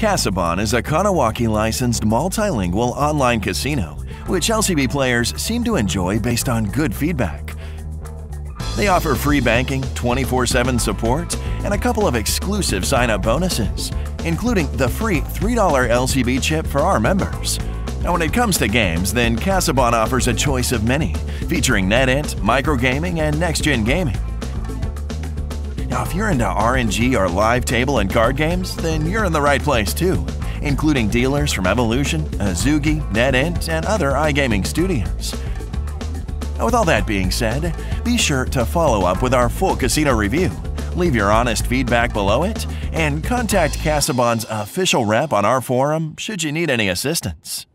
Casibon is a Kahnawake licensed multilingual online casino, which LCB players seem to enjoy based on good feedback. They offer free banking, 24 7 support, and a couple of exclusive sign up bonuses, including the free $3 LCB chip for our members. Now, when it comes to games, then Casibon offers a choice of many, featuring NetEnt, microgaming, and next gen gaming. Now, if you're into RNG or live table and card games, then you're in the right place too, including dealers from Evolution, Ezugi, NetEnt, and other iGaming studios. Now, with all that being said, be sure to follow up with our full casino review, leave your honest feedback below it, and contact Casibon's official rep on our forum should you need any assistance.